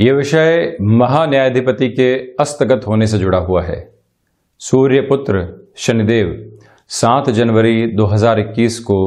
ये विषय महान्यायाधिपति के अस्तगत होने से जुड़ा हुआ है। सूर्य पुत्र शनिदेव 7 जनवरी 2021 को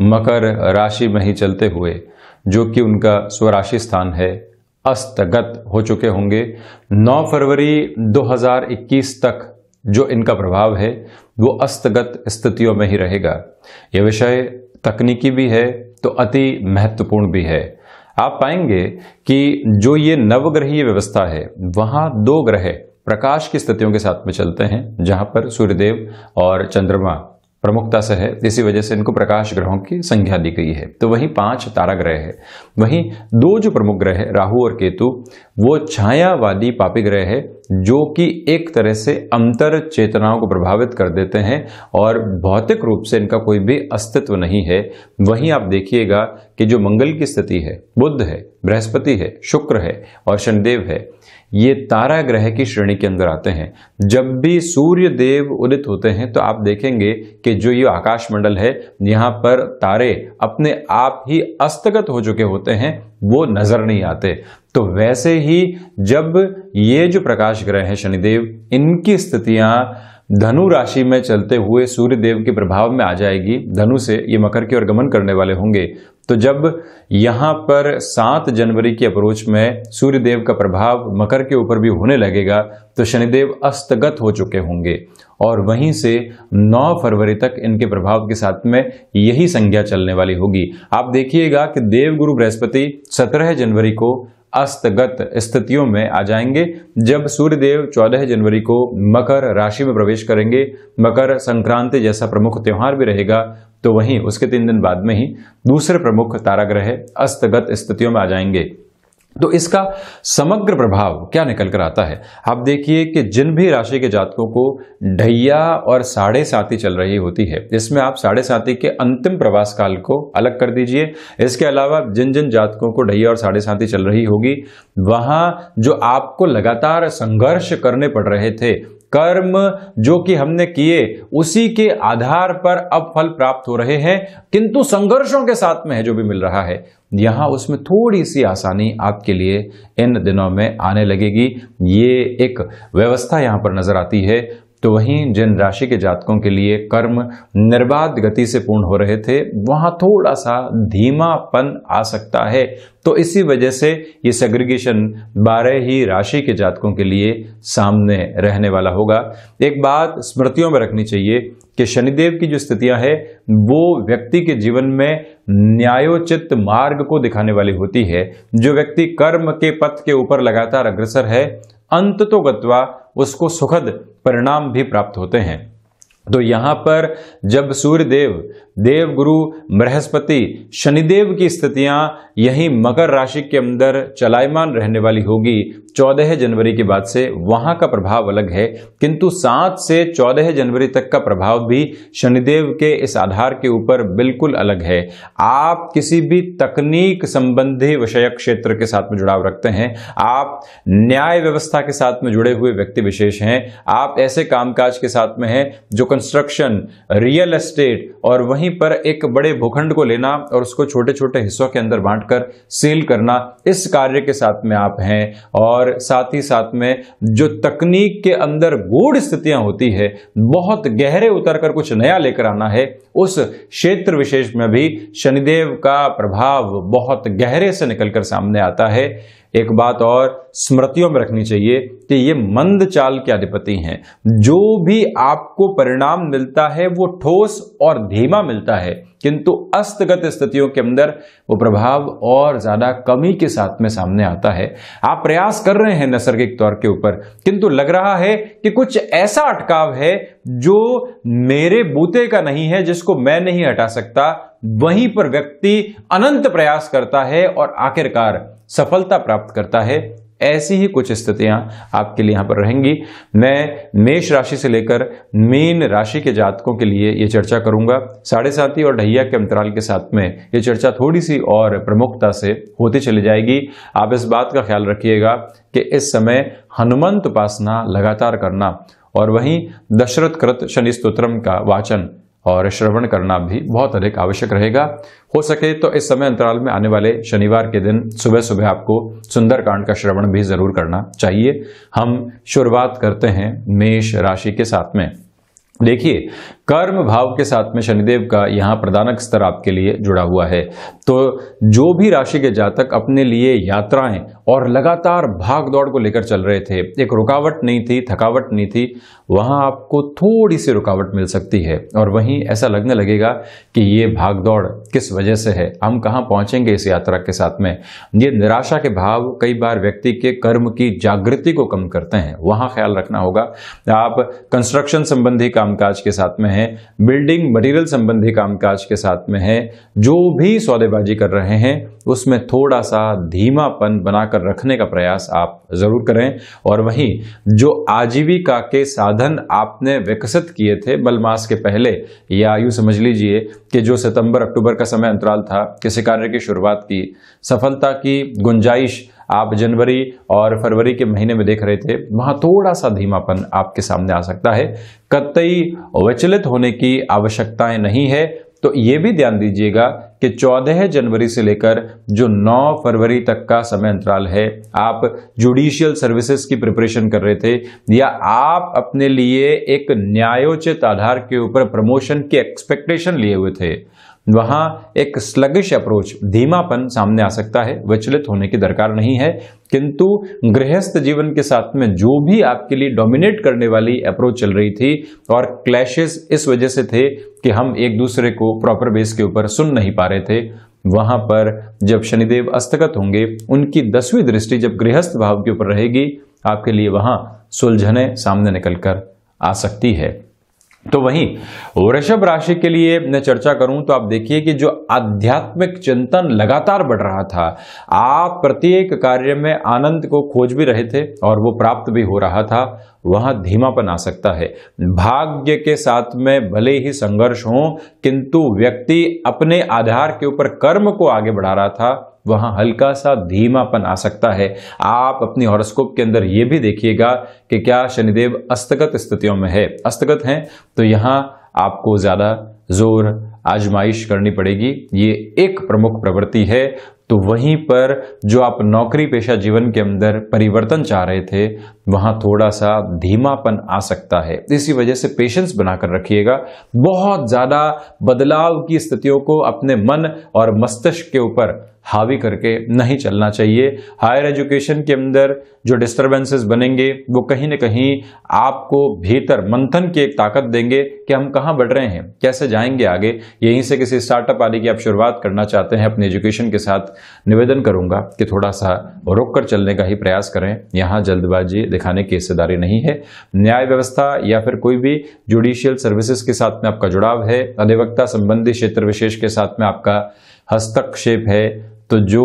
मकर राशि में ही चलते हुए, जो कि उनका स्वराशि स्थान है, अस्तगत हो चुके होंगे। 9 फरवरी 2021 तक जो इनका प्रभाव है, वो अस्तगत स्थितियों में ही रहेगा। यह विषय तकनीकी भी है तो अति महत्वपूर्ण भी है। आप पाएँगे कि जो ये नवग्रहीय व्यवस्था है, वहाँ दो ग्रह प्रकाश की स्थितियों के साथ में चलते हैं, जहाँ पर सूर्यदेव और चंद्रमा प्रमुखता से है। इसी वजह से इनको प्रकाश ग्रहों की संख्या दी गई है। तो वहीं पाँच तारा ग्रह है। वहीं दो जो प्रमुख ग्रह है, राहु और केतु, वो छायावादी पापी ग्रह है। जो कि एक तरह से अंतर चेतनाओं को प्रभावित कर देते हैं और भौतिक रूप से इनका कोई भी अस्तित्व नहीं है। वहीं आप देखिएगा कि जो मंगल की स्थिति है बुद्ध है, बृहस्पति है, शुक्र है और शनिदेव है ये तारा ग्रह की श्रेणी के अंदर आते हैं। जब भी सूर्य देव उदित होते हैं तो आप देखेंगे कि जो ये आकाश मंडल है, यहाँ पर तारे अपने आप ही अस्तगत हो चुके होते हैं, वो नज़र नहीं आते। तो वैसे ही जब ये जो प्रकाश ग्रह है शनिदेव, इनकी स्थितियाँ धनु राशि में चलते हुए सूर्य देव के प्रभाव में आ जाएगी। धनु से ये मकर की ओर गमन करने वाले होंगे। तो जब यहाँ पर सात जनवरी की अप्रोच में सूर्य देव का प्रभाव मकर के ऊपर भी होने लगेगा तो शनिदेव अस्तगत हो चुके होंगे। और वहीं से 9 फरवरी तक इनके प्रभाव के साथ में यही संज्ञा चलने वाली होगी। आप देखिएगा कि देवगुरु बृहस्पति 17 जनवरी को अस्तगत स्थितियों में आ जाएँगे। जब सूर्यदेव 14 जनवरी को मकर राशि में प्रवेश करेंगे, मकर संक्रांति जैसा प्रमुख त्यौहार भी रहेगा तो वहीं उसके तीन दिन बाद में ही दूसरे प्रमुख ताराग्रह अस्तगत स्थितियों में आ जाएँगे। तो इसका समग्र प्रभाव क्या निकल कर आता है? आप देखिए कि जिन भी राशि के जातकों को ढैया और साढ़े साथी चल रही होती है, इसमें आप साढ़े साथी के अंतिम प्रवास काल को अलग कर दीजिए। इसके अलावा जिन जिन जातकों को ढैया और साढ़े साथी चल रही होगी, वहाँ जो आपको लगातार संघर्ष करने पड़ रहे थे कर्म जो कि हमने किए, उसी के आधार पर अब फल प्राप्त हो रहे हैं, किंतु संघर्षों के साथ में है जो भी मिल रहा है। यहाँ उसमें थोड़ी सी आसानी आपके लिए इन दिनों में आने लगेगी। ये एक व्यवस्था यहाँ पर नज़र आती है। तो वहीं जिन राशि के जातकों के लिए कर्म निर्बाध गति से पूर्ण हो रहे थे, वहाँ थोड़ा सा धीमापन आ सकता है। तो इसी वजह से ये सेग्रीगेशन बारह ही राशि के जातकों के लिए सामने रहने वाला होगा। एक बात स्मृतियों में रखनी चाहिए कि शनिदेव की जो स्थितियाँ हैं, वो व्यक्ति के जीवन में न्यायोचित मार्ग को दिखाने वाली होती है। जो व्यक्ति कर्म के पथ के ऊपर लगातार अग्रसर है अंत तो गत्वा उसको सुखद परिणाम भी प्राप्त होते हैं। तो यहाँ पर जब सूर्य देव देव गुरु बृहस्पति, शनिदेव की स्थितियाँ यही मकर राशि के अंदर चलायमान रहने वाली होगी 14 जनवरी के बाद से वहाँ का प्रभाव अलग है। किंतु 7 से 14 जनवरी तक का प्रभाव भी शनिदेव के इस आधार के ऊपर बिल्कुल अलग है। आप किसी भी तकनीक संबंधी विषय क्षेत्र के साथ में जुड़ाव रखते हैं, आप न्याय व्यवस्था के साथ में जुड़े हुए व्यक्ति विशेष हैं, आप ऐसे कामकाज के साथ में हैं जो कंस्ट्रक्शन रियल एस्टेट और वहीं पर एक बड़े भूखंड को लेना और उसको छोटे छोटे हिस्सों के अंदर बांटकर सील करना, इस कार्य के साथ में आप हैं। और साथ ही साथ में जो तकनीक के अंदर गूढ़ स्थितियाँ होती है, बहुत गहरे उतर कर कुछ नया लेकर आना है, उस क्षेत्र विशेष में भी शनिदेव का प्रभाव बहुत गहरे से निकलकर सामने आता है। एक बात और, स्मृतियों में रखनी चाहिए कि ये मंद चाल के अधिपति हैं। जो भी आपको परिणाम मिलता है, वो ठोस और धीमा मिलता है। किंतु अस्तगत स्थितियों के अंदर वो प्रभाव और ज़्यादा कमी के साथ में सामने आता है। आप प्रयास कर रहे हैं नैसर्गिक तौर के ऊपर, किंतु लग रहा है कि कुछ ऐसा अटकाव है जो मेरे बूते का नहीं है, जिसको मैं नहीं हटा सकता। वहीं पर व्यक्ति अनंत प्रयास करता है और आखिरकार सफलता प्राप्त करता है। ऐसी ही कुछ स्थितियाँ आपके लिए यहाँ पर रहेंगी। मैं मेष राशि से लेकर मीन राशि के जातकों के लिए यह चर्चा करूँगा। साढ़े साथी और ढैया के अंतराल के साथ में यह चर्चा थोड़ी सी और प्रमुखता से होती चली जाएगी। आप इस बात का ख्याल रखिएगा कि इस समय हनुमंत उपासना लगातार करना और वहीं दशरथ कृत शनि स्त्रोत्रम का वाचन और श्रवण करना भी बहुत अधिक आवश्यक रहेगा। हो सके तो इस समय अंतराल में आने वाले शनिवार के दिन सुबह सुबह आपको सुंदरकांड का श्रवण भी ज़रूर करना चाहिए। हम शुरुआत करते हैं मेष राशि के साथ में। देखिए कर्म भाव के साथ में शनिदेव का यहाँ प्रदानक स्तर आपके लिए जुड़ा हुआ है। तो जो भी राशि के जातक अपने लिए यात्राएँ और लगातार भाग दौड़ को लेकर चल रहे थे, एक रुकावट नहीं थी, थकावट नहीं थी, वहाँ आपको थोड़ी सी रुकावट मिल सकती है। और वहीं ऐसा लगने लगेगा कि ये भाग दौड़ किस वजह से है, हम कहाँ पहुँचेंगे इस यात्रा के साथ में? ये निराशा के भाव कई बार व्यक्ति के कर्म की जागृति को कम करते हैं। वहाँ ख्याल रखना होगा। आप कंस्ट्रक्शन संबंधी कामकाज के साथ में है बिल्डिंग मटेरियल संबंधी कामकाज के साथ में है, जो भी सौदेबाजी कर रहे हैं, उसमें थोड़ा सा धीमापन बनाकर रखने का प्रयास आप ज़रूर करें। और वहीं, जो आजीविका के साधन आपने विकसित किए थे बलमास के पहले, या यूँ समझ लीजिए कि जो सितंबर अक्टूबर का समय अंतराल था, किसी कार्य की शुरुआत की, सफलता की गुंजाइश आप जनवरी और फरवरी के महीने में देख रहे थे, वहाँ थोड़ा सा धीमापन आपके सामने आ सकता है। कतई विचलित होने की आवश्यकताएँ नहीं है तो ये भी ध्यान दीजिएगा कि 14 जनवरी से लेकर जो 9 फरवरी तक का समय अंतराल है, आप जुडिशियल सर्विसेज़ की प्रिपरेशन कर रहे थे, या आप अपने लिए एक न्यायोचित आधार के ऊपर प्रमोशन की एक्सपेक्टेशन लिए हुए थे। वहाँ एक स्लगिश अप्रोच धीमापन सामने आ सकता है, विचलित होने की दरकार नहीं है। किंतु गृहस्थ जीवन के साथ में जो भी आपके लिए डोमिनेट करने वाली अप्रोच चल रही थी और क्लैशेस इस वजह से थे कि हम एक दूसरे को प्रॉपर बेस के ऊपर सुन नहीं पा रहे थे। वहाँ पर जब शनिदेव अस्तगत होंगे, उनकी दसवीं दृष्टि जब गृहस्थ भाव के ऊपर रहेगी, आपके लिए वहाँ सुलझने सामने निकलकर आ सकती है। तो वहीं वृषभ राशि के लिए मैं चर्चा करूँ तो आप देखिए कि जो आध्यात्मिक चिंतन लगातार बढ़ रहा था, आप प्रत्येक कार्य में आनंद को खोज भी रहे थे और वो प्राप्त भी हो रहा था। वहाँ धीमापन आ सकता है। भाग्य के साथ में भले ही संघर्ष हो, किंतु व्यक्ति अपने आधार के ऊपर कर्म को आगे बढ़ा रहा था, वहाँ हल्का सा धीमापन आ सकता है। आप अपनी हॉरोस्कोप के अंदर यह भी देखिएगा कि क्या शनिदेव अस्तगत स्थितियों में है। अस्तगत हैं तो यहाँ आपको ज़्यादा ज़ोर आजमाइश करनी पड़ेगी। ये एक प्रमुख प्रवृत्ति है। तो वहीं पर जो आप नौकरी पेशा जीवन के अंदर परिवर्तन चाह रहे थे, वहाँ थोड़ा सा धीमापन आ सकता है। इसी वजह से पेशेंस बनाकर रखिएगा। बहुत ज़्यादा बदलाव की स्थितियों को अपने मन और मस्तिष्क के ऊपर हावी करके नहीं चलना चाहिए। हायर एजुकेशन के अंदर जो डिस्टर्बेंसेस बनेंगे, वो कहीं ना कहीं आपको भीतर मंथन की एक ताकत देंगे कि हम कहाँ बढ़ रहे हैं, कैसे जाएँगे आगे। यहीं से किसी स्टार्टअप आदि की आप शुरुआत करना चाहते हैं, अपने एजुकेशन के साथ निवेदन करूँगा कि थोड़ा सा रोक कर चलने का ही प्रयास करें। यहाँ जल्दबाजी दिखाने की हिस्सेदारी नहीं है। न्याय व्यवस्था या फिर कोई भी जुडिशियल सर्विसेज़ के साथ में आपका जुड़ाव है। अधिवक्ता संबंधी क्षेत्र विशेष के साथ में आपका हस्तक्षेप है। तो जो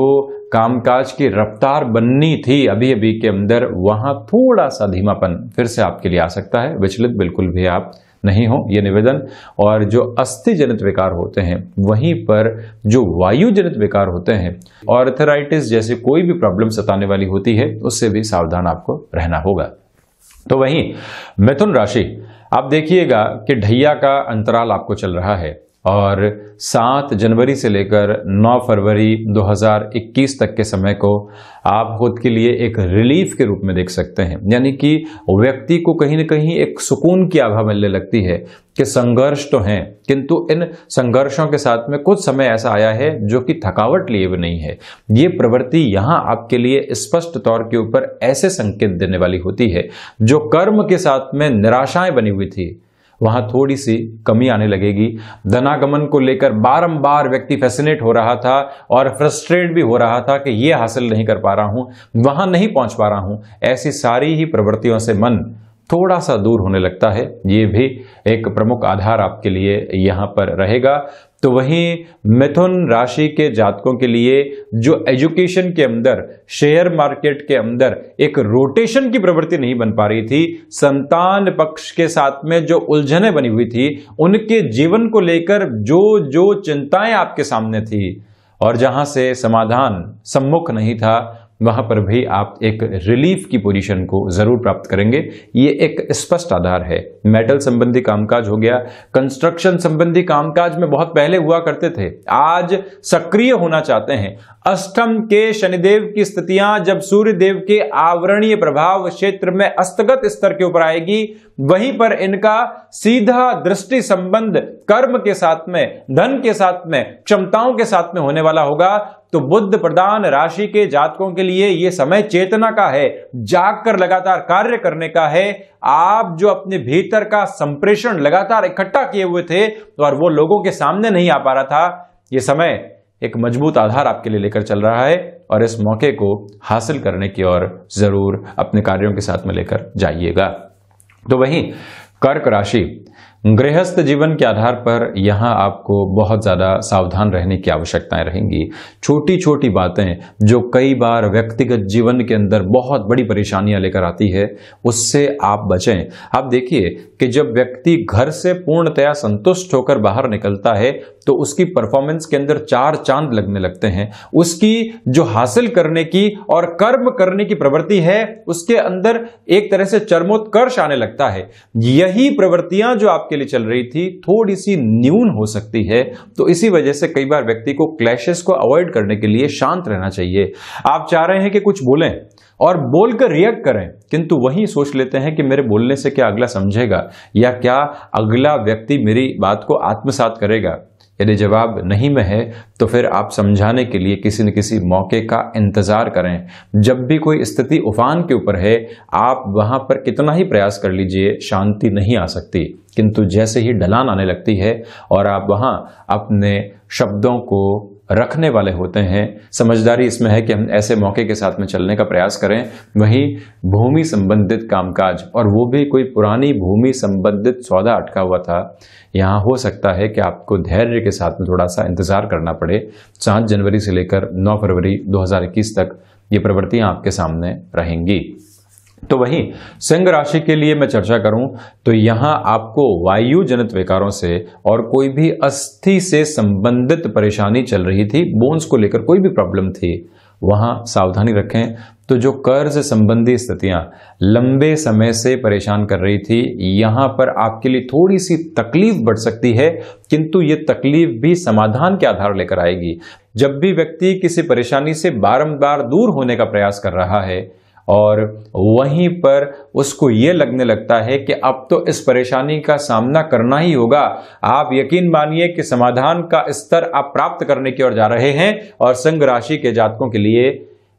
कामकाज की रफ्तार बननी थी अभी अभी के अंदर, वहाँ थोड़ा सा धीमापन फिर से आपके लिए आ सकता है। विचलित बिल्कुल भी आप नहीं हो यह निवेदन। और जो अस्थि जनित विकार होते हैं, वहीं पर जो वायु जनित विकार होते हैं और जैसे कोई भी प्रॉब्लम सताने वाली होती है, उससे भी सावधान आपको रहना होगा। तो वहीं मिथुन राशि, आप देखिएगा कि ढैया का अंतराल आपको चल रहा है। और 7 जनवरी से लेकर 9 फरवरी 2021 तक के समय को आप खुद के लिए एक रिलीफ के रूप में देख सकते हैं। यानी कि व्यक्ति को कहीं ना कहीं एक सुकून की आभा मिलने लगती है कि संघर्ष तो हैं, किंतु इन संघर्षों के साथ में कुछ समय ऐसा आया है जो कि थकावट लिए हुए नहीं है। ये प्रवृत्ति यहाँ आपके लिए स्पष्ट तौर के ऊपर ऐसे संकेत देने वाली होती है, जो कर्म के साथ में निराशाएँ बनी हुई थी। वहाँ थोड़ी सी कमी आने लगेगी। धनागमन को लेकर बारंबार व्यक्ति फैसिनेट हो रहा था और फ्रस्ट्रेट भी हो रहा था कि यह हासिल नहीं कर पा रहा हूँ, वहाँ नहीं पहुँच पा रहा हूँ। ऐसी सारी ही प्रवृत्तियों से मन थोड़ा सा दूर होने लगता है। ये भी एक प्रमुख आधार आपके लिए यहाँ पर रहेगा। तो वहीं मिथुन राशि के जातकों के लिए जो एजुकेशन के अंदर, शेयर मार्केट के अंदर एक रोटेशन की प्रवृत्ति नहीं बन पा रही थी, संतान पक्ष के साथ में जो उलझने बनी हुई थी, उनके जीवन को लेकर जो जो चिंताएँ आपके सामने थी, और जहाँ से समाधान सम्मुख नहीं था वहाँ पर भी आप एक रिलीफ की पोजीशन को ज़रूर प्राप्त करेंगे। ये एक स्पष्ट आधार है। मेटल संबंधी कामकाज हो गया। कंस्ट्रक्शन संबंधी कामकाज में बहुत पहले हुआ करते थे। आज सक्रिय होना चाहते हैं। अष्टम के शनिदेव की स्थितियाँ, जब सूर्य देव के आवरणीय प्रभाव क्षेत्र में अस्तगत स्तर के ऊपर आएगी, वहीं पर इनका सीधा दृष्टि संबंध कर्म के साथ में, धन के साथ में, क्षमताओं के साथ में होने वाला होगा। तो बुद्ध प्रदान राशि के जातकों के लिए यह समय चेतना का है, जागकर लगातार कार्य करने का है। आप जो अपने भीतर का संप्रेषण लगातार इकट्ठा किए हुए थे और वो लोगों के सामने नहीं आ पा रहा था। यह समय एक मज़बूत आधार आपके लिए लेकर चल रहा है और इस मौके को हासिल करने की ओर ज़रूर अपने कार्यों के साथ में लेकर जाइएगा। तो वहीं कर्क राशि, गृहस्थ जीवन के आधार पर यहाँ आपको बहुत ज़्यादा सावधान रहने की आवश्यकताएँ रहेंगी। छोटी छोटी बातें जो कई बार व्यक्तिगत जीवन के अंदर बहुत बड़ी परेशानियाँ लेकर आती है, उससे आप बचें। आप देखिए कि जब व्यक्ति घर से पूर्णतया संतुष्ट होकर बाहर निकलता है तो उसकी परफॉर्मेंस के अंदर चार चाँद लगने लगते हैं। उसकी जो हासिल करने की और कर्म करने की प्रवृत्ति है, उसके अंदर एक तरह से चरमोत्कर्ष आने लगता है। यही प्रवृत्तियाँ जो आपके लिए चल रही थी थोड़ी सी न्यून हो सकती है। तो इसी वजह से कई बार व्यक्ति को क्लैशेस को अवॉइड करने के लिए शांत रहना चाहिए। आप चाह रहे हैं कि कुछ बोलें? और बोलकर रिएक्ट करें, किंतु वही सोच लेते हैं कि मेरे बोलने से क्या अगला समझेगा, या क्या अगला व्यक्ति मेरी बात को आत्मसात करेगा? यदि जवाब नहीं में है तो फिर आप समझाने के लिए किसी न किसी मौके का इंतज़ार करें। जब भी कोई स्थिति उफान के ऊपर है, आप वहाँ पर कितना ही प्रयास कर लीजिए, शांति नहीं आ सकती। किंतु जैसे ही ढलान आने लगती है, और आप वहाँ अपने शब्दों को रखने वाले होते हैं। समझदारी इसमें है कि हम ऐसे मौके के साथ में चलने का प्रयास करें। वहीं भूमि संबंधित कामकाज, और वो भी कोई पुरानी भूमि संबंधित सौदा अटका हुआ था। यहाँ हो सकता है कि आपको धैर्य के साथ में थोड़ा सा इंतज़ार करना पड़े। सात जनवरी से लेकर नौ फरवरी 2021 तक ये प्रवृत्तियाँ आपके सामने रहेंगी। तो वहीं सिंह राशि के लिए मैं चर्चा करूँ तो यहाँ आपको वायु जनित विकारों से और कोई भी अस्थि से संबंधित परेशानी चल रही थी बोन्स को लेकर कोई भी प्रॉब्लम थी, वहाँ सावधानी रखें। तो जो कर्ज संबंधी स्थितियाँ लंबे समय से परेशान कर रही थी, यहाँ पर आपके लिए थोड़ी सी तकलीफ़ बढ़ सकती है, किंतु ये तकलीफ़ भी समाधान के आधार लेकर आएगी। जब भी व्यक्ति किसी परेशानी से बारंबार दूर होने का प्रयास कर रहा है और वहीं पर उसको ये लगने लगता है कि अब तो इस परेशानी का सामना करना ही होगा। आप यकीन मानिए कि समाधान का स्तर आप प्राप्त करने की ओर जा रहे हैं और संघ राशि के जातकों के लिए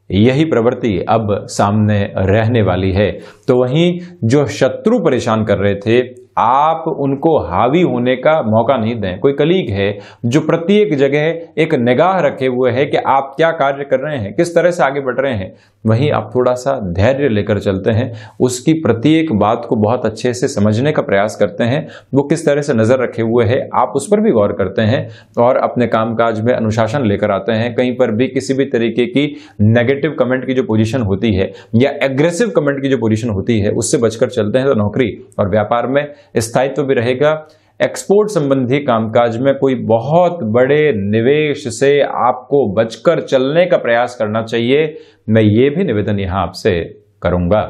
यही प्रवृत्ति अब सामने रहने वाली है। तो वहीं जो शत्रु परेशान कर रहे थे आप उनको हावी होने का मौका नहीं दें। कोई कलीग है जो प्रत्येक जगह एक निगाह रखे हुए है कि आप क्या कार्य कर रहे हैं, किस तरह से आगे बढ़ रहे हैं, वहीं आप थोड़ा सा धैर्य लेकर चलते हैं, उसकी प्रत्येक बात को बहुत अच्छे से समझने का प्रयास करते हैं, वो किस तरह से नज़र रखे हुए है, आप उस पर भी गौर करते हैं और अपने कामकाज में अनुशासन लेकर आते हैं। कहीं पर भी किसी भी तरीके की नेगेटिव कमेंट की जो पोजीशन होती है या एग्रेसिव कमेंट की जो पोजीशन होती है, उससे बचकर चलते हैं। तो नौकरी और व्यापार में स्थायित्व भी रहेगा। एक्सपोर्ट संबंधी कामकाज में कोई बहुत बड़े निवेश से आपको बचकर चलने का प्रयास करना चाहिए। मैं ये भी निवेदन यहाँ आपसे करूँगा।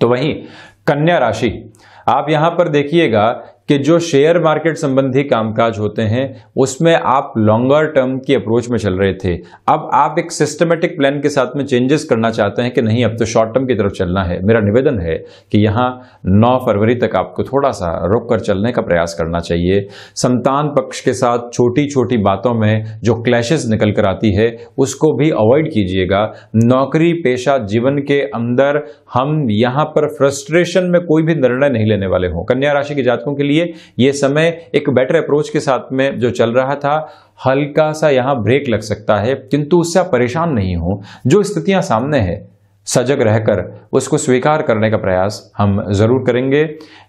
तो वहीं कन्या राशि, आप यहाँ पर देखिएगा कि जो शेयर मार्केट संबंधी कामकाज होते हैं, उसमें आप लॉन्गर टर्म की अप्रोच में चल रहे थे। अब आप एक सिस्टमेटिक प्लान के साथ में चेंजेस करना चाहते हैं कि नहीं, अब तो शॉर्ट टर्म की तरफ़ चलना है। मेरा निवेदन है कि यहाँ 9 फरवरी तक आपको थोड़ा सा रुक कर चलने का प्रयास करना चाहिए। संतान पक्ष के साथ छोटी छोटी बातों में जो क्लैशेस निकल कर आती है, उसको भी अवॉइड कीजिएगा। नौकरी, पेशा, जीवन के अंदर हम यहाँ पर फ्रस्ट्रेशन में कोई भी निर्णय नहीं लेने वाले हों। कन्या राशि के जातकों के लिए लिए। ये समय एक बेटर अप्रोच के साथ में जो चल रहा था, हल्का सा यहाँ ब्रेक लग सकता है, किंतु उससे आप परेशान नहीं हो। जो स्थितियाँ सामने है, सजग रहकर, उसको स्वीकार करने का प्रयास हम ज़रूर करेंगे।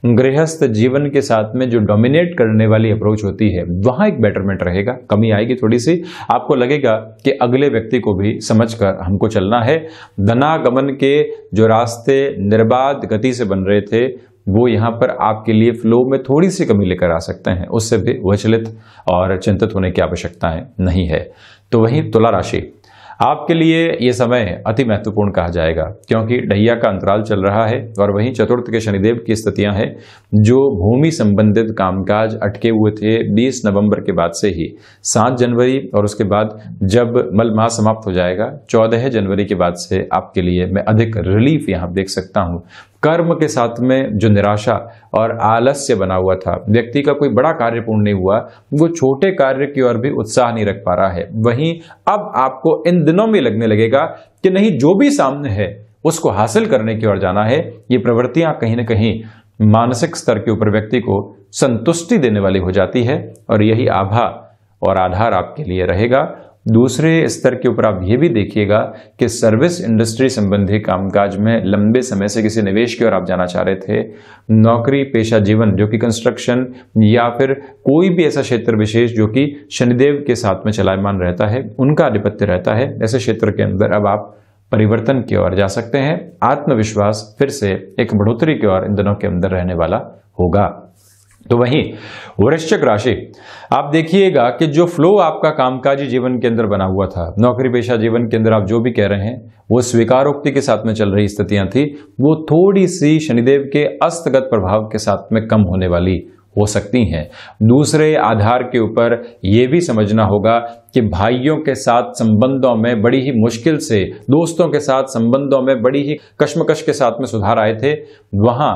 गृहस्थ जीवन के साथ में जो डोमिनेट करने वाली अप्रोच होती है, वहाँ एक बेटरमेंट रहेगा, कमी आएगी थोड़ी सी। आपको लगेगा कि अगले व्यक्ति को भी समझकर हमको चलना है। धनागमन के जो रास्ते निर्बाध गति से बन रहे थे वो यहाँ पर आपके लिए फ्लो में थोड़ी सी कमी लेकर आ सकते हैं। उससे भी विचलित और चिंतित होने की आवश्यकता नहीं है। तो वही तुला राशि। आपके लिए ये समय अति महत्वपूर्ण कहा जाएगा, क्योंकि डहिया का अंतराल चल रहा है और वहीं चतुर्थ के शनिदेव की स्थितियाँ हैं, जो भूमि संबंधित कामकाज अटके हुए थे 20 नवंबर के बाद से ही। 7 जनवरी और उसके बाद जब मल माह समाप्त हो जाएगा 14 जनवरी के बाद से आपके लिए मैं अधिक रिलीफ यहाँ देख सकता हूँ। कर्म के साथ में जो निराशा और आलस्य बना हुआ था, व्यक्ति का कोई बड़ा कार्य पूर्ण नहीं हुआ, वो छोटे कार्य की ओर भी उत्साह नहीं रख पा रहा है। वहीं अब आपको इन दिनों में लगने लगेगा कि नहीं, जो भी सामने है, उसको हासिल करने की ओर जाना है। ये प्रवृत्तियाँ कहीं ना कहीं मानसिक स्तर के ऊपर व्यक्ति को संतुष्टि देने वाली हो जाती है और यही आभा और आधार आपके लिए रहेगा। दूसरे स्तर के ऊपर आप ये भी देखिएगा कि सर्विस इंडस्ट्री संबंधी कामकाज में लंबे समय से किसी निवेश की ओर आप जाना चाह रहे थे, नौकरी, पेशा जीवन, जो कि कंस्ट्रक्शन या फिर कोई भी ऐसा क्षेत्र विशेष जो कि शनिदेव के साथ में चलायमान रहता है, उनका आधिपत्य रहता है, ऐसे क्षेत्र के अंदर अब आप परिवर्तन की ओर जा सकते हैं। आत्मविश्वास फिर से एक बढ़ोतरी की ओर इन दिनों के अंदर रहने वाला होगा। तो वहीं वृश्चिक राशि, आप देखिएगा कि जो फ्लो आपका कामकाजी जीवन के अंदर बना हुआ था नौकरी पेशा जीवन के अंदर आप जो भी कह रहे हैं, वो स्वीकारोक्ति के साथ में चल रही स्थितियाँ थी, वो थोड़ी सी शनिदेव के अस्तगत प्रभाव के साथ में कम होने वाली हो सकती हैं। दूसरे आधार के ऊपर यह भी समझना होगा कि भाइयों के साथ संबंधों में बड़ी ही मुश्किल से, दोस्तों के साथ संबंधों में बड़ी ही कश्मकश के साथ में सुधार आए थे, वहाँ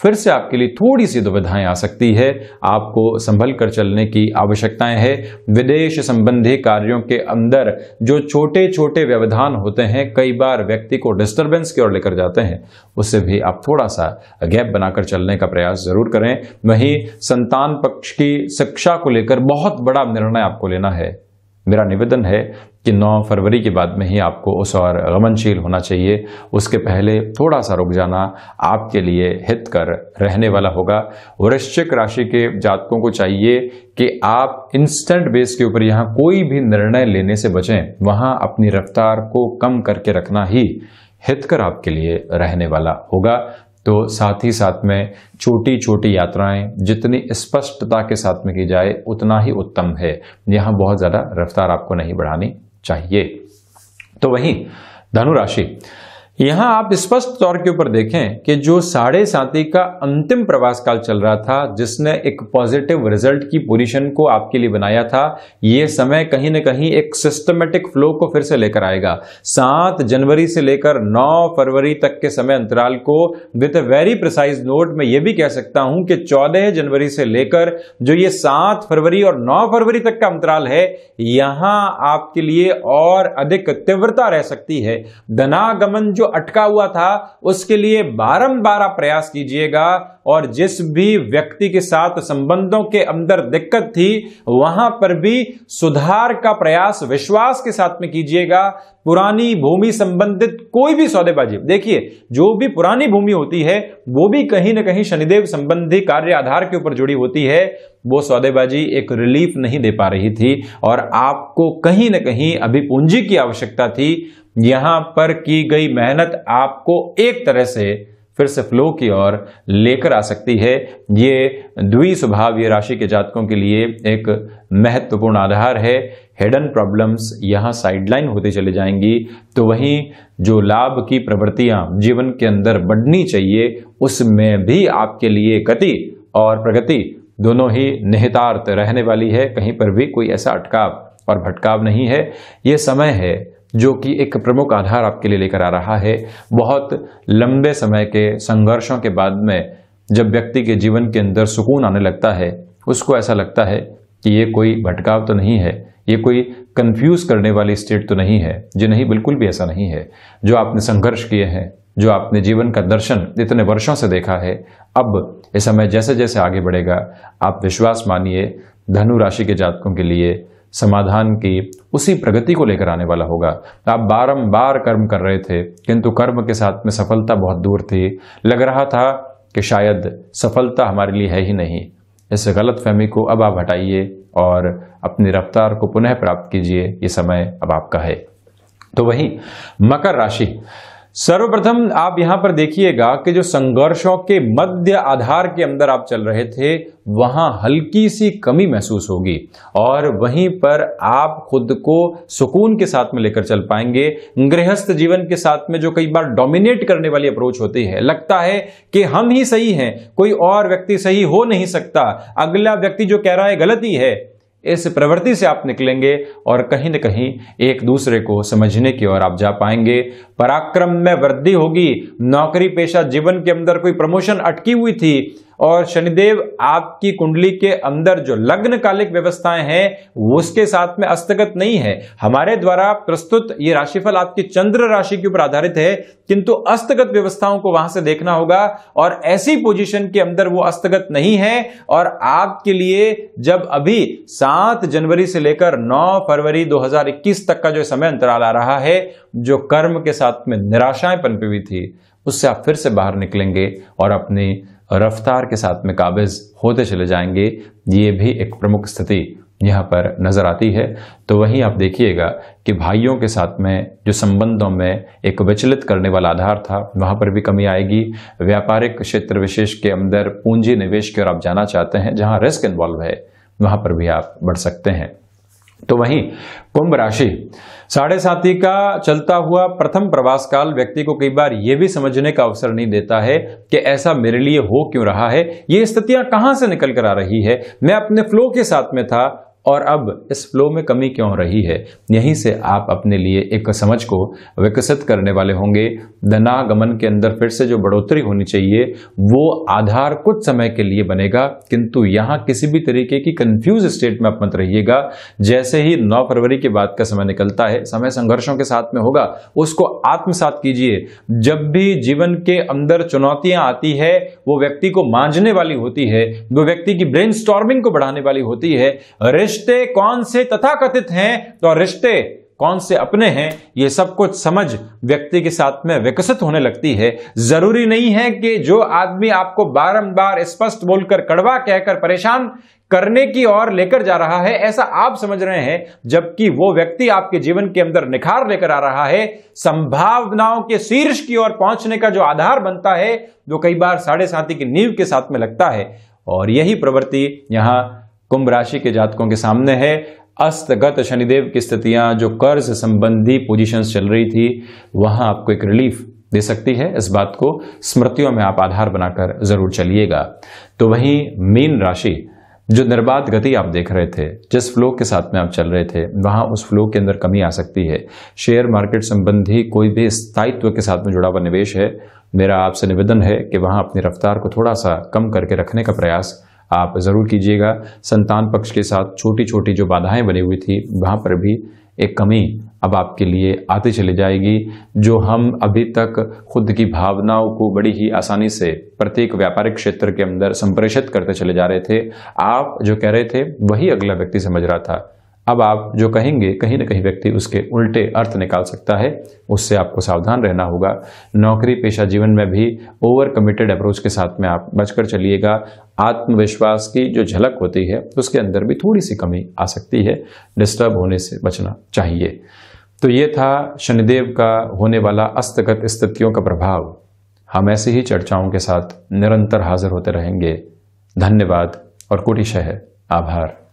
फिर से आपके लिए थोड़ी सी दुविधाएँ आ सकती है। आपको संभल कर चलने की आवश्यकताएँ हैं। विदेश संबंधी कार्यों के अंदर जो छोटे छोटे व्यवधान होते हैं, कई बार व्यक्ति को डिस्टरबेंस की ओर लेकर जाते हैं। उससे भी आप थोड़ा सा गैप बनाकर चलने का प्रयास ज़रूर करें। वहीं संतान पक्ष की शिक्षा को लेकर बहुत बड़ा निर्णय आपको लेना है। मेरा निवेदन है कि 9 फरवरी के बाद में ही आपको उस और गमनशील होना चाहिए। उसके पहले थोड़ा सा रुक जाना आपके लिए हित कर रहने वाला होगा। वृश्चिक राशि के जातकों को चाहिए कि आप इंस्टेंट बेस के ऊपर यहाँ कोई भी निर्णय लेने से बचें। वहाँ अपनी रफ्तार को कम करके रखना ही हितकर आपके लिए रहने वाला होगा। तो साथ ही साथ में छोटी छोटी यात्राएँ जितनी स्पष्टता के साथ में की जाए, उतना ही उत्तम है। यहाँ बहुत ज़्यादा रफ्तार आपको नहीं बढ़ानी चाहिए। तो वहीं धनुराशि यहाँ आप स्पष्ट तौर के ऊपर देखें कि जो साढ़े साथी का अंतिम प्रवास काल चल रहा था, जिसने एक पॉजिटिव रिज़ल्ट की पोजीशन को आपके लिए बनाया था यह समय कहीं ना कहीं एक सिस्टमेटिक फ्लो को फिर से लेकर आएगा। सात जनवरी से लेकर नौ फरवरी तक के समय अंतराल को विथ वेरी प्रिसाइज नोट में यह भी कह सकता हूँ कि चौदह जनवरी से लेकर जो ये सात फरवरी और नौ फरवरी तक का अंतराल है, यहाँ आपके लिए और अधिक तीव्रता रह सकती है। धनागमन जो अटका हुआ था, उसके लिए बारंबार प्रयास कीजिएगा और जिस भी व्यक्ति के साथ संबंधों के अंदर दिक्कत थी, वहाँ पर भी सुधार का प्रयास विश्वास के साथ में कीजिएगा। पुरानी भूमि संबंधित कोई भी सौदेबाजी, देखिए, जो भी पुरानी भूमि होती है, वो भी कहीं ना कहीं शनिदेव संबंधी कार्य आधार के ऊपर जुड़ी होती है, वो सौदेबाजी एक रिलीफ नहीं दे पा रही थी और आपको कहीं ना कहीं अभी पूंजी की आवश्यकता थी। यहाँ पर की गई मेहनत आपको एक तरह से फिर से फ्लो की ओर लेकर आ सकती है। ये द्वि स्वभाव ये राशि के जातकों के लिए एक महत्वपूर्ण आधार है। हिडन प्रॉब्लम्स यहाँ साइडलाइन होते चले जाएँगी। तो वहीं जो लाभ की प्रवृत्तियाँ जीवन के अंदर बढ़नी चाहिए, उसमें भी आपके लिए गति और प्रगति दोनों ही निहितार्थ रहने वाली है। कहीं पर भी कोई ऐसा अटकाव और भटकाव नहीं है। ये समय है जो कि एक प्रमुख आधार आपके लिए लेकर आ रहा है, बहुत लंबे समय के संघर्षों के बाद में जब व्यक्ति के जीवन के अंदर सुकून आने लगता है, उसको ऐसा लगता है कि ये कोई भटकाव तो नहीं है, ये कोई कंफ्यूज करने वाली स्टेट तो नहीं है। जी नहीं, बिल्कुल भी ऐसा नहीं है। जो आपने संघर्ष किए हैं, जो आपने जीवन का दर्शन इतने वर्षों से देखा है, अब इस समय जैसे जैसे आगे बढ़ेगा, आप विश्वास मानिए, धनु राशि के जातकों के लिए समाधान की उसी प्रगति को लेकर आने वाला होगा। आप बारंबार कर्म कर रहे थे, किंतु कर्म के साथ में सफलता बहुत दूर थी। लग रहा था कि शायद सफलता हमारे लिए है ही नहीं। इस गलत फहमी को अब आप हटाइए और अपनी रफ्तार को पुनः प्राप्त कीजिए। ये समय अब आपका है। तो वही मकर राशि। सर्वप्रथम आप यहाँ पर देखिएगा कि जो संघर्षों के मध्य आधार के अंदर आप चल रहे थे, वहाँ हल्की सी कमी महसूस होगी और वहीं पर आप खुद को सुकून के साथ में लेकर चल पाएँगे। गृहस्थ जीवन के साथ में जो कई बार डोमिनेट करने वाली अप्रोच होती है, लगता है कि हम ही सही हैं, कोई और व्यक्ति सही हो नहीं सकता। अगला व्यक्ति जो कह रहा है, गलत ही। इस प्रवृत्ति से आप निकलेंगे और कहीं ना कहीं एक दूसरे को समझने की ओर आप जा पाएँगे। पराक्रम में वृद्धि होगी। नौकरी पेशा जीवन के अंदर कोई प्रमोशन अटकी हुई थी। और शनिदेव आपकी कुंडली के अंदर जो लग्न कालिक व्यवस्थाएँ हैं उसके साथ में अस्तगत नहीं है। हमारे द्वारा प्रस्तुत ये राशिफल आपकी चंद्र राशि के ऊपर आधारित है, किंतु अस्तगत व्यवस्थाओं को वहाँ से देखना होगा और ऐसी पोजीशन के अंदर वो अस्तगत नहीं है और आपके लिए जब अभी सात जनवरी से लेकर नौ फरवरी 2021 तक का जो समय अंतराल आ रहा है, जो कर्म के साथ में निराशाएँ पनपी हुई थी, उससे आप फिर से बाहर निकलेंगे और अपनी रफ्तार के साथ में काबिज होते चले जाएँगे, ये भी एक प्रमुख स्थिति यहाँ पर नज़र आती है। तो वहीं आप देखिएगा कि भाइयों के साथ में, जो संबंधों में एक विचलित करने वाला आधार था, वहाँ पर भी कमी आएगी। व्यापारिक क्षेत्र विशेष के अंदर पूंजी निवेश की ओर आप जाना चाहते हैं, जहाँ रिस्क इन्वॉल्व है, वहाँ पर भी आप बढ़ सकते हैं। तो वहीं कुंभ राशि, साढ़े साथी का चलता हुआ प्रथम प्रवास काल व्यक्ति को कई बार यह भी समझने का अवसर नहीं देता है कि ऐसा मेरे लिए हो क्यों रहा है, ये स्थितियाँ कहाँ से निकल कर आ रही है? मैं अपने फ्लो के साथ में था और अब इस फ्लो में कमी क्यों रही है? यहीं से आप अपने लिए एक समझ को विकसित करने वाले होंगे। धनागमन के अंदर फिर से जो बढ़ोतरी होनी चाहिए, वो आधार कुछ समय के लिए बनेगा, किंतु यहाँ किसी भी तरीके की कंफ्यूज स्टेट में आप मत रहिएगा। जैसे ही 9 फरवरी के बाद का समय निकलता है, समय संघर्षों के साथ में होगा, उसको आत्मसात कीजिए। जब भी जीवन के अंदर चुनौतियाँ आती है, वो व्यक्ति को मांझने वाली होती है, वो व्यक्ति की ब्रेन को बढ़ाने वाली होती है रिश्ते कौन से तथाकथित हैं तो रिश्ते कौन से अपने हैं, ये सब कुछ समझ व्यक्ति के साथ में विकसित होने लगती है। ज़रूरी नहीं है कि जो आदमी आपको बारंबार स्पष्ट बोलकर कड़वा कहकर परेशान करने की ओर लेकर जा रहा है, ऐसा आप समझ रहे हैं, जबकि वो व्यक्ति आपके जीवन के अंदर निखार लेकर आ रहा है, संभावनाओं के शीर्ष की ओर पहुँचने का जो आधार बनता है, वो कई बार साढ़े साथी की नींव के साथ में लगता है। और यही प्रवृत्ति यहाँ कुंभ राशि के जातकों के सामने है। अस्तगत शनिदेव की स्थितियाँ, जो कर्ज संबंधी पोजीशंस चल रही थी, वहाँ आपको एक रिलीफ दे सकती है। इस बात को स्मृतियों में आप आधार बनाकर ज़रूर चलिएगा। तो वहीं मीन राशि, जो निर्बाध गति आप देख रहे थे, जिस फ्लो के साथ में आप चल रहे थे, वहाँ उस फ्लो के अंदर कमी आ सकती है। शेयर मार्केट संबंधी कोई भी स्थायित्व के साथ में जुड़ा हुआ निवेश है। मेरा आपसे निवेदन है कि वहाँ अपनी रफ्तार को थोड़ा सा कम करके रखने का प्रयास आप ज़रूर कीजिएगा। संतान पक्ष के साथ छोटी छोटी जो बाधाएँ बनी हुई थी, वहाँ पर भी एक कमी अब आपके लिए आती चली जाएगी, जो हम अभी तक खुद की भावनाओं को बड़ी ही आसानी से प्रत्येक व्यापारिक क्षेत्र के अंदर संप्रेषित करते चले जा रहे थे। आप जो कह रहे थे, वही अगला व्यक्ति समझ रहा था। अब आप जो कहेंगे, कहीं ना कहीं व्यक्ति उसके उल्टे अर्थ निकाल सकता है। उससे आपको सावधान रहना होगा। नौकरी, पेशा जीवन में भी ओवर कमिटेड अप्रोच के साथ में आप बचकर चलिएगा। आत्मविश्वास की जो झलक होती है, उसके अंदर भी थोड़ी सी कमी आ सकती है। डिस्टर्ब होने से बचना चाहिए। तो ये था शनिदेव का होने वाला अस्तगत स्थितियों का प्रभाव। हम ऐसी ही चर्चाओं के साथ निरंतर हाजिर होते रहेंगे। धन्यवाद और कोटिशह आभार।